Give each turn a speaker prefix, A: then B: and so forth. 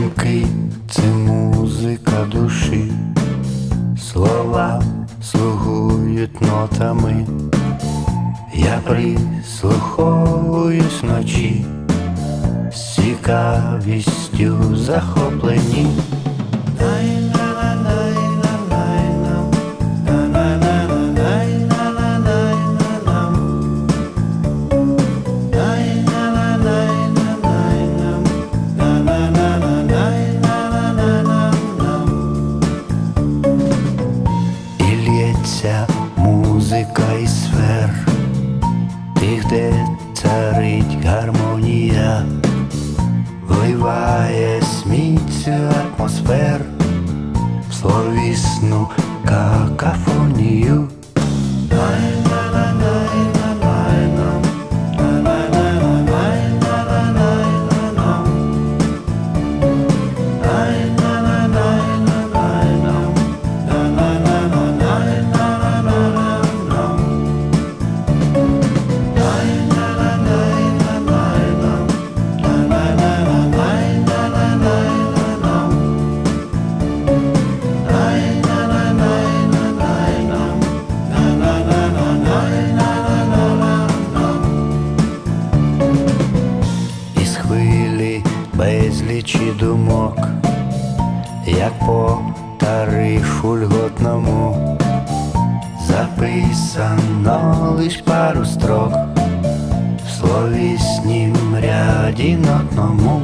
A: Думки це музика душі, слова слугують нотами, я прислуховуюсь вночі, з цікавістю захоплені. Вливає сміттю атмосфер, словісну какафонію. Безлічі думок, як по тарифу льготному, записано лиш пару строк в словіснім ряді нотному.